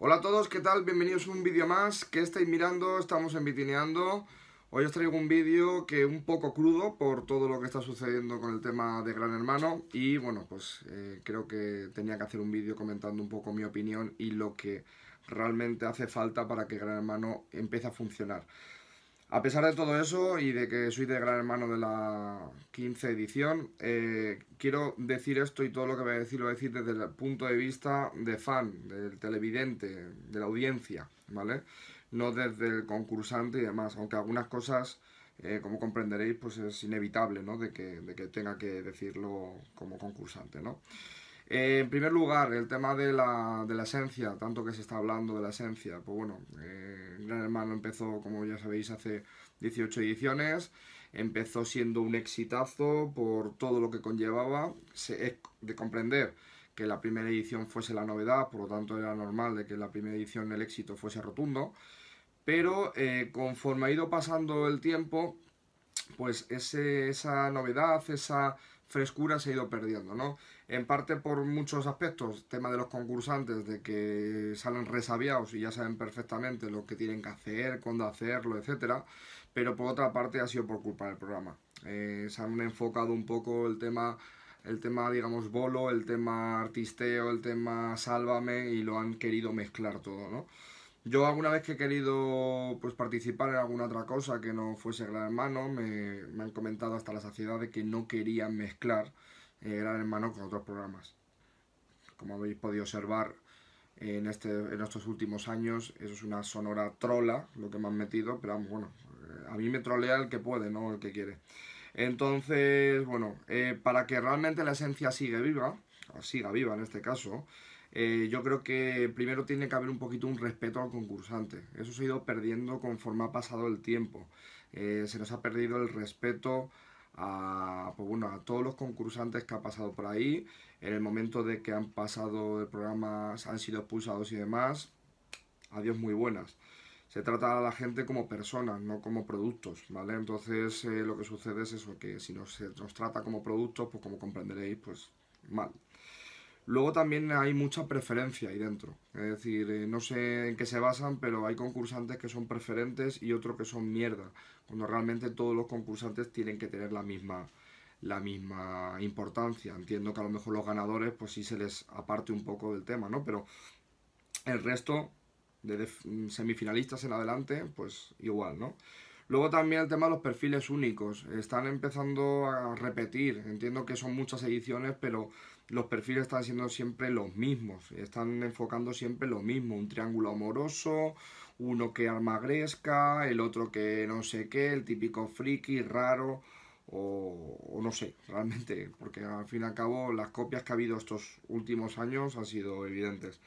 Hola a todos, ¿qué tal? Bienvenidos a un vídeo más. ¿Qué estáis mirando? Estamos en Vitineando. Hoy os traigo un vídeo que un poco crudo por todo lo que está sucediendo con el tema de Gran Hermano y bueno, pues eh, creo que tenía que hacer un vídeo comentando un poco mi opinión y lo que realmente hace falta para que Gran Hermano empiece a funcionar. A pesar de todo eso y de que soy de gran hermano de la 15 edición, eh, quiero decir esto y todo lo que voy a decir lo voy decir desde el punto de vista de fan, del televidente, de la audiencia, ¿vale? No desde el concursante y demás, aunque algunas cosas, eh, como comprenderéis, pues es inevitable, ¿no? De que, de que tenga que decirlo como concursante, ¿no? Eh, en primer lugar, el tema de la, de la, esencia, tanto que se está hablando de la esencia, pues bueno, eh, Gran Hermano empezó, como ya sabéis, hace 18 ediciones, empezó siendo un exitazo por todo lo que conllevaba, es de comprender que la primera edición fuese la novedad, por lo tanto era normal de que la primera edición el éxito fuese rotundo, pero eh, conforme ha ido pasando el tiempo, pues ese, esa novedad, esa frescura se ha ido perdiendo, ¿no? En parte por muchos aspectos, tema de los concursantes, de que salen resabiados y ya saben perfectamente lo que tienen que hacer, cuándo hacerlo, etcétera, pero por otra parte ha sido por culpa del programa. Eh, se han enfocado un poco el tema, el tema, digamos, bolo, el tema artisteo, el tema sálvame y lo han querido mezclar todo, ¿no? Yo alguna vez que he querido pues, participar en alguna otra cosa que no fuese Gran Hermano, me, me han comentado hasta la saciedad de que no querían mezclar eh, Gran Hermano con otros programas. Como habéis podido observar en, este, en estos últimos años, eso es una sonora trola, lo que me han metido, pero bueno, eh, a mí me trolea el que puede, no el que quiere. Entonces, bueno, eh, para que realmente la esencia siga viva, siga viva en este caso, eh, yo creo que primero tiene que haber un poquito un respeto al concursante. Eso se ha ido perdiendo conforme ha pasado el tiempo. Eh, se nos ha perdido el respeto a, pues bueno, a todos los concursantes que han pasado por ahí. En el momento de que han pasado el programa, han sido expulsados y demás. Adiós muy buenas. Se trata a la gente como personas, no como productos, ¿vale? Entonces eh, lo que sucede es eso, que si nos, se nos trata como productos, pues como comprenderéis, pues mal. Luego también hay mucha preferencia ahí dentro. Es decir, eh, no sé en qué se basan, pero hay concursantes que son preferentes y otros que son mierda. Cuando realmente todos los concursantes tienen que tener la misma, la misma importancia. Entiendo que a lo mejor los ganadores, pues sí se les aparte un poco del tema, ¿no? Pero el resto, de semifinalistas en adelante, pues igual, ¿no? Luego también el tema de los perfiles únicos. Están empezando a repetir. Entiendo que son muchas ediciones, pero los perfiles están siendo siempre los mismos, están enfocando siempre lo mismo, un triángulo amoroso, uno que arma gresca, el otro que no sé qué, el típico friki, raro, o, no sé, realmente, porque al fin y al cabo las copias que ha habido estos últimos años han sido evidentes.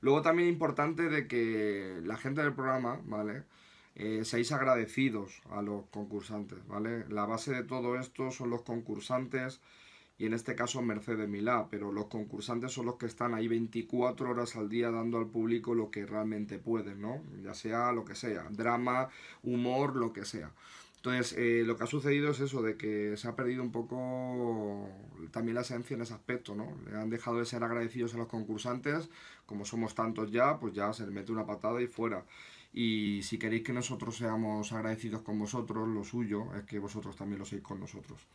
Luego también importante de que la gente del programa, ¿vale? Eh, seáis agradecidos a los concursantes, ¿vale? La base de todo esto son los concursantes y en este caso Mercedes Milá, pero los concursantes son los que están ahí 24 horas al día dando al público lo que realmente pueden, ¿no? Ya sea lo que sea, drama, humor, lo que sea. Entonces, eh, lo que ha sucedido es eso, de que se ha perdido un poco también la esencia en ese aspecto, ¿no? Le han dejado de ser agradecidos a los concursantes, como somos tantos ya, pues ya se le mete una patada y fuera. Y si queréis que nosotros seamos agradecidos con vosotros, lo suyo es que vosotros también lo seáis con nosotros.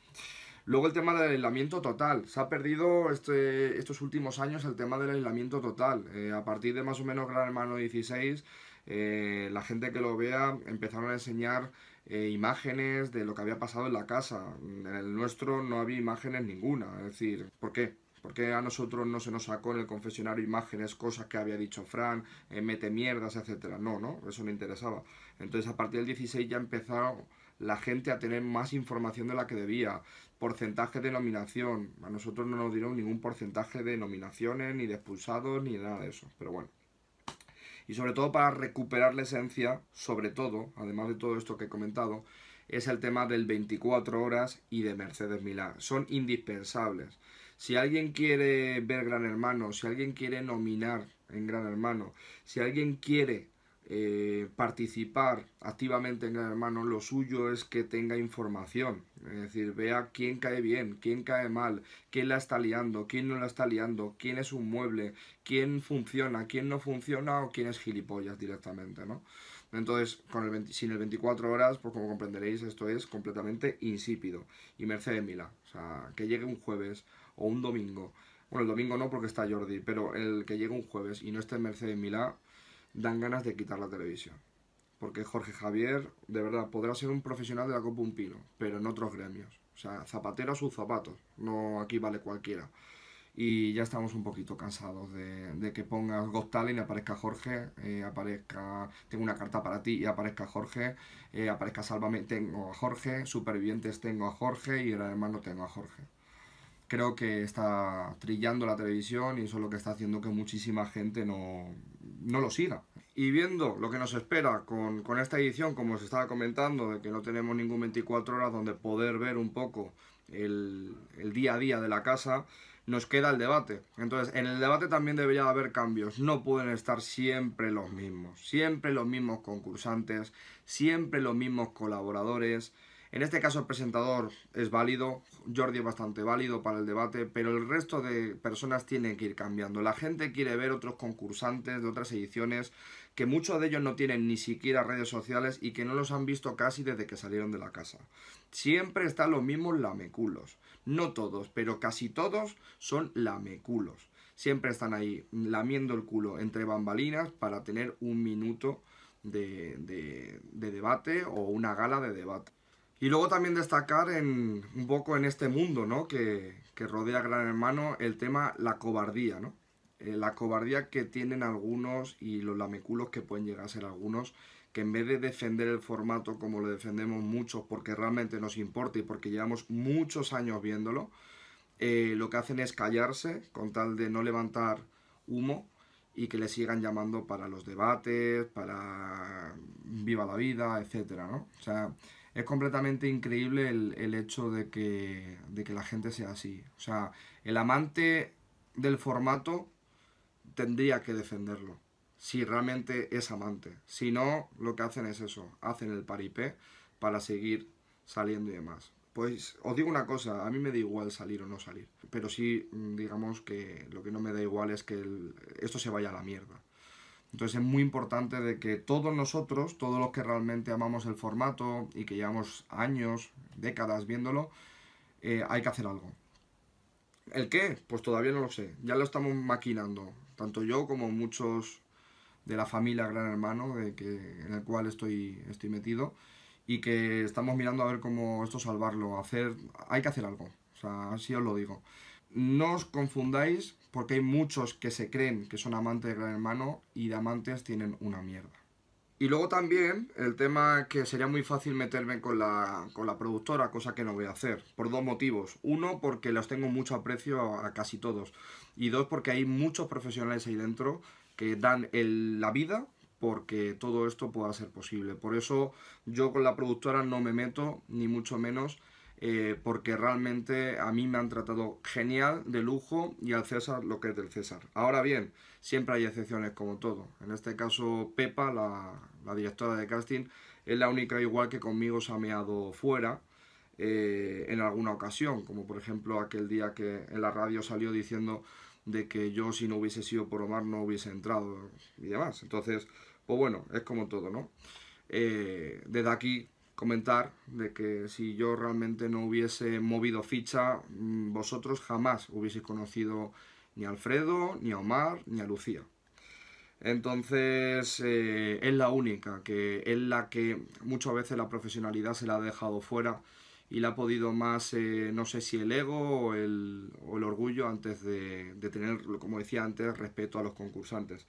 Luego el tema del aislamiento total. Se ha perdido este, estos últimos años el tema del aislamiento total. Eh, a partir de más o menos Gran Hermano 16, eh, la gente que lo vea empezaron a enseñar eh, imágenes de lo que había pasado en la casa. En el nuestro no había imágenes ninguna. Es decir, ¿por qué? Porque a nosotros no se nos sacó en el confesionario imágenes, cosas que había dicho Fran, mete mierdas, etcétera. No, no, eso no interesaba. Entonces a partir del 16 ya empezaron la gente a tener más información de la que debía. Porcentaje de nominación. A nosotros no nos dieron ningún porcentaje de nominaciones, ni de expulsados, ni nada de eso. Pero bueno. Y sobre todo para recuperar la esencia, sobre todo, además de todo esto que he comentado, es el tema del 24 horas y de Mercedes Milán. Son indispensables. Si alguien quiere ver Gran Hermano, si alguien quiere nominar en Gran Hermano, si alguien quiere eh, participar activamente en Gran Hermano, lo suyo es que tenga información. Es decir, vea quién cae bien, quién cae mal, quién la está liando, quién no la está liando, quién es un mueble, quién funciona, quién no funciona o quién es gilipollas directamente, ¿no? Entonces, con el sin el 24 horas, pues como comprenderéis, esto es completamente insípido. Y Mercedes Mila, o sea, que llegue un jueves o un domingo. Bueno, el domingo no porque está Jordi, pero el que llegue un jueves y no esté en Mercedes Milá, dan ganas de quitar la televisión. Porque Jorge Javier, de verdad, podrá ser un profesional de la Copa Un Pino, pero en otros gremios. O sea, zapatero a sus zapatos, no aquí vale cualquiera. Y ya estamos un poquito cansados de, que pongas Got Talent y aparezca Jorge, eh, aparezca Tengo una carta para ti y aparezca Jorge, eh, aparezca Sálvame, tengo a Jorge, Supervivientes tengo a Jorge y el hermano tengo a Jorge creo que está trillando la televisión y eso es lo que está haciendo que muchísima gente no, no lo siga. Y viendo lo que nos espera con, con, esta edición, como os estaba comentando, de que no tenemos ningún 24 horas donde poder ver un poco el, el día a día de la casa, nos queda el debate. Entonces, en el debate también debería haber cambios. No pueden estar siempre los mismos. Siempre los mismos concursantes, siempre los mismos colaboradores. En este caso el presentador es válido, Jordi es bastante válido para el debate, pero el resto de personas tienen que ir cambiando. La gente quiere ver otros concursantes de otras ediciones que muchos de ellos no tienen ni siquiera redes sociales y que no los han visto casi desde que salieron de la casa. Siempre están los mismos lameculos. No todos, pero casi todos son lameculos. Siempre están ahí lamiendo el culo entre bambalinas para tener un minuto de, de debate o una gala de debate. Y luego también destacar en, un poco en este mundo ¿no? que, que rodea a Gran Hermano el tema la cobardía, ¿no? Eh, la cobardía que tienen algunos y los lameculos que pueden llegar a ser algunos, que en vez de defender el formato como lo defendemos muchos porque realmente nos importa y porque llevamos muchos años viéndolo, eh, lo que hacen es callarse con tal de no levantar humo y que le sigan llamando para los debates, para viva la vida, etcétera, ¿no? O sea, es completamente increíble el, hecho de que, de que la gente sea así. O sea, el amante del formato tendría que defenderlo, si realmente es amante. Si no, lo que hacen es eso, hacen el paripé para seguir saliendo y demás. Pues os digo una cosa, a mí me da igual salir o no salir, pero sí mm, digamos que lo que no me da igual es que esto se vaya a la mierda. Entonces es muy importante de que todos nosotros, todos los que realmente amamos el formato y que llevamos años, décadas viéndolo, eh, hay que hacer algo. ¿El qué? Pues todavía no lo sé. Ya lo estamos maquinando. Tanto yo como muchos de la familia Gran Hermano, de que, en el cual estoy, estoy metido, y que estamos mirando a ver cómo esto salvarlo. Hacer, hay que hacer algo. O sea, así os lo digo. No os confundáis porque hay muchos que se creen que son amantes de Gran Hermano y de amantes tienen una mierda. Y luego también el tema que sería muy fácil meterme con la, con la productora, cosa que no voy a hacer, por dos motivos. Uno, porque los tengo mucho aprecio a, casi todos. Y dos, porque hay muchos profesionales ahí dentro que dan la vida porque todo esto pueda ser posible. Por eso yo con la productora no me meto, ni mucho menos, eh, porque realmente a mí me han tratado genial, de lujo, y al César lo que es del César. Ahora bien, siempre hay excepciones como todo. En este caso, Pepa, la, directora de casting, es la única igual que conmigo se ha meado fuera. Eh, en alguna ocasión, como por ejemplo aquel día que en la radio salió diciendo de que yo si no hubiese sido por Omar no hubiese entrado y demás. Entonces, pues bueno, es como todo, ¿no? Eh, desde aquí comentar de que si yo realmente no hubiese movido ficha, mm, vosotros jamás hubieseis conocido ni a Alfredo, ni a Omar, ni a Lucía. Entonces eh, es la única, que es la que muchas veces la profesionalidad se la ha dejado fuera y le ha podido más, eh, no sé si el ego o el, orgullo antes de, de, tener, como decía antes, respeto a los concursantes.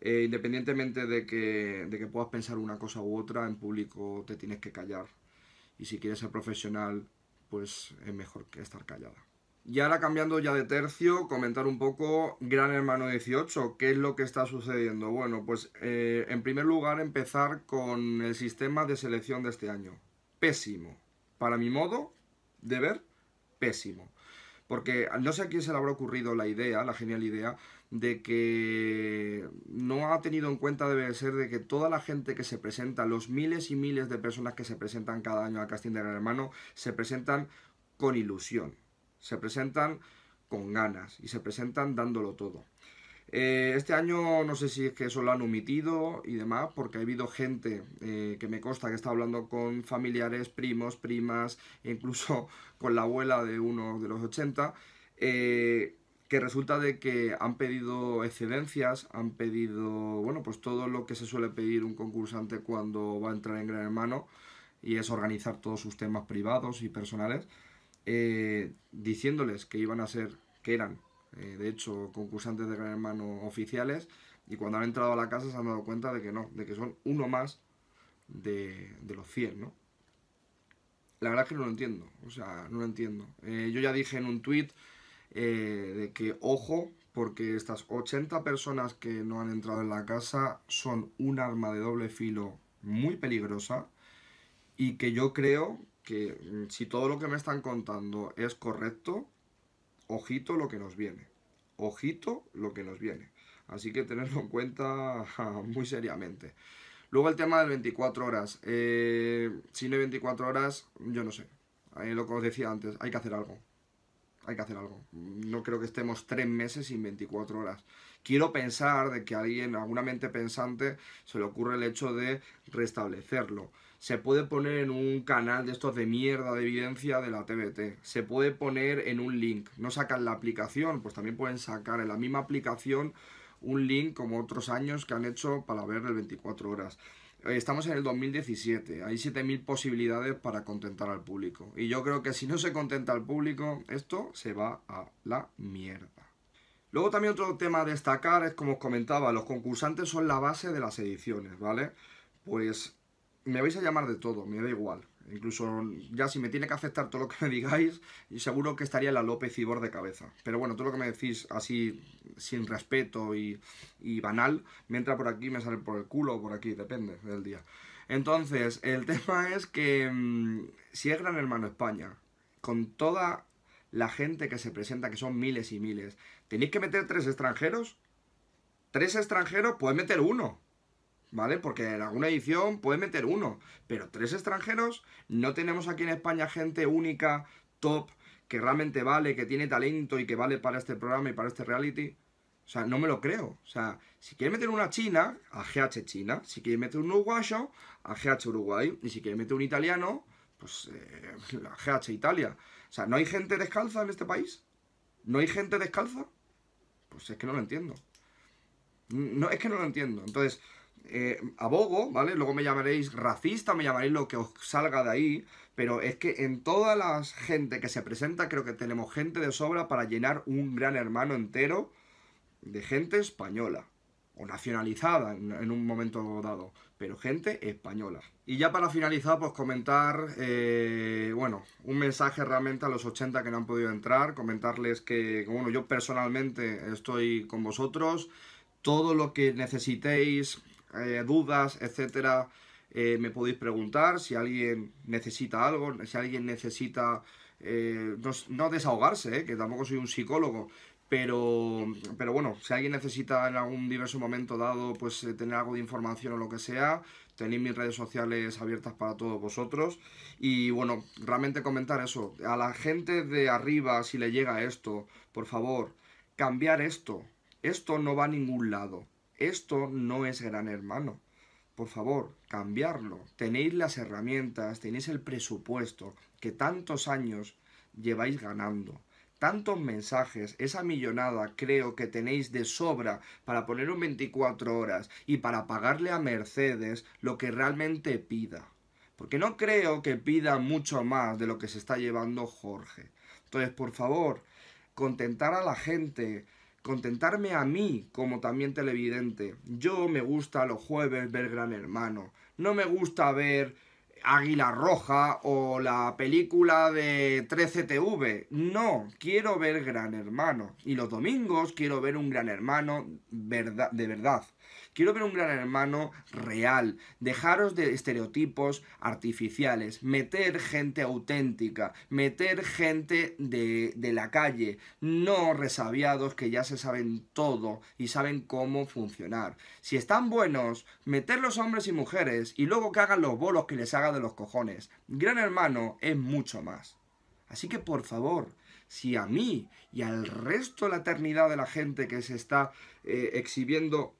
Eh, independientemente de que, de que puedas pensar una cosa u otra, en público te tienes que callar. Y si quieres ser profesional, pues es mejor que estar callada. Y ahora cambiando ya de tercio, comentar un poco Gran Hermano 18, ¿qué es lo que está sucediendo? Bueno, pues eh, en primer lugar empezar con el sistema de selección de este año. Pésimo. Para mi modo de ver, pésimo. Porque no sé a quién se le habrá ocurrido la idea, la genial idea, de que no ha tenido en cuenta debe ser de que toda la gente que se presenta, los miles y miles de personas que se presentan cada año al casting de Gran Hermano, se presentan con ilusión, se presentan con ganas y se presentan dándolo todo. Eh, este año no sé si es que eso lo han omitido y demás, porque ha habido gente eh, que me consta que está hablando con familiares, primos, primas, e incluso con la abuela de uno de los 80, eh, que resulta de que han pedido excedencias, han pedido, bueno, pues todo lo que se suele pedir un concursante cuando va a entrar en Gran Hermano, y es organizar todos sus temas privados y personales, diciéndoles que iban a ser, que eran eh, de hecho, concursantes de Gran Hermano oficiales, y cuando han entrado a la casa se han dado cuenta de que no, de que son uno más de, los 100, ¿no? La verdad es que no lo entiendo, o sea, no lo entiendo. Eh, yo ya dije en un tweet eh, de que, ojo, porque estas 80 personas que no han entrado en la casa son un arma de doble filo muy peligrosa y que yo creo que mm, si todo lo que me están contando es correcto, ojito lo que nos viene. Ojito lo que nos viene. Así que tenerlo en cuenta muy seriamente. Luego el tema del 24 horas. Eh, si no hay 24 horas, yo no sé. lo que os decía antes, hay que hacer algo. Hay que hacer algo. No creo que estemos tres meses sin 24 horas. Quiero pensar de que a alguien, alguna mente pensante, se le ocurre el hecho de restablecerlo se puede poner en un canal de estos de mierda de evidencia de la TBT. Se puede poner en un link. No sacan la aplicación, pues también pueden sacar en la misma aplicación un link como otros años que han hecho para ver el 24 horas. Eh, estamos en el 2017, hay 7.000 posibilidades para contentar al público. Y yo creo que si no se contenta al público, esto se va a la mierda. Luego también otro tema a destacar es, como os comentaba, los concursantes son la base de las ediciones, ¿vale? Pues me vais a llamar de todo, me da igual. Incluso ya si me tiene que aceptar todo lo que me digáis, seguro que estaría la López Ibor de cabeza. Pero bueno, todo lo que me decís así, sin respeto y, y banal, me entra por aquí, me sale por el culo o por aquí, depende del día. Entonces, el tema es que mm, si es Gran Hermano España, con toda la gente que se presenta, que son miles y miles, ¿tenéis que meter tres extranjeros? ¿Tres extranjeros? Puedes meter uno. ¿Vale? Porque en alguna edición puede meter uno, pero tres extranjeros, no tenemos aquí en España gente única, top, que realmente vale, que tiene talento y que vale para este programa y para este reality. O sea, no me lo creo. O sea, si quiere meter una china, a GH China. Si quiere meter un uruguayo, a GH Uruguay. Y si quiere meter un italiano, pues eh, a GH Italia. O sea, ¿no hay gente descalza en este país? ¿No hay gente descalza? Pues es que no lo entiendo. No, es que no lo entiendo. Entonces, eh, abogo, ¿vale? Luego me llamaréis racista, me llamaréis lo que os salga de ahí, pero es que en toda la gente que se presenta creo que tenemos gente de sobra para llenar un gran hermano entero de gente española o nacionalizada en, un momento dado, pero gente española. Y ya para finalizar, pues comentar, eh, bueno, un mensaje realmente a los 80 que no han podido entrar, comentarles que, bueno, yo personalmente estoy con vosotros, todo lo que necesitéis, eh, dudas, etcétera, eh, me podéis preguntar si alguien necesita algo, si alguien necesita eh, no, desahogarse, que tampoco soy un psicólogo, pero, pero bueno, si alguien necesita en algún diverso momento dado pues tener algo de información o lo que sea, tenéis mis redes sociales abiertas para todos vosotros y bueno, realmente comentar eso, a la gente de arriba si le llega esto, por favor, cambiar esto, esto no va a ningún lado. Esto no es gran hermano. Por favor, cambiarlo. Tenéis las herramientas, tenéis el presupuesto que tantos años lleváis ganando. Tantos mensajes, esa millonada creo que tenéis de sobra para poner un 24 horas y para pagarle a Mercedes lo que realmente pida. Porque no creo que pida mucho más de lo que se está llevando Jorge. Entonces, por favor, contentar a la gente, contentarme a mí como también televidente. Yo me gusta los jueves ver Gran Hermano. No me gusta ver Águila Roja o la película de 13TV. No, quiero ver Gran Hermano. Y los domingos quiero ver un Gran Hermano de verdad. Quiero ver un gran hermano real. Dejaros de estereotipos artificiales. Meter gente auténtica. Meter gente de, de la calle. No resabiados que ya se saben todo y saben cómo funcionar. Si están buenos, meterlos hombres y mujeres y luego que hagan los bolos que les haga de los cojones. Gran hermano es mucho más. Así que por favor, si a mí y al resto de la eternidad de la gente que se está eh, exhibiendo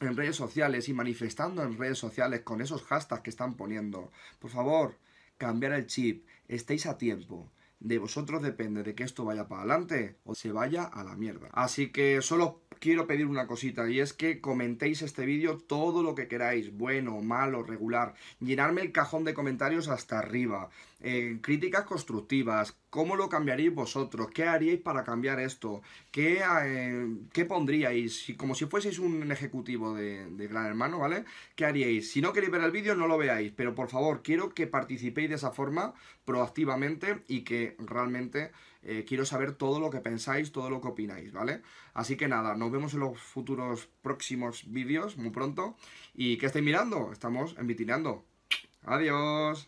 en redes sociales y manifestando en redes sociales con esos hashtags que están poniendo, por favor, cambiar el chip, estéis a tiempo. De vosotros depende de que esto vaya para adelante o se vaya a la mierda. Así que solo quiero pedir una cosita y es que comentéis este vídeo todo lo que queráis, bueno, malo, regular, llenarme el cajón de comentarios hasta arriba, eh, críticas constructivas, cómo lo cambiaríais vosotros, qué haríais para cambiar esto, qué, eh, qué pondríais, como si fueseis un ejecutivo de, Gran Hermano, ¿vale? ¿Qué haríais? Si no queréis ver el vídeo, no lo veáis, pero por favor, quiero que participéis de esa forma proactivamente y que realmente eh, quiero saber todo lo que pensáis, todo lo que opináis, ¿vale? Así que nada, nos vemos en los futuros próximos vídeos, muy pronto. ¿Y qué estáis mirando? Estamos en Vitineando. Adiós.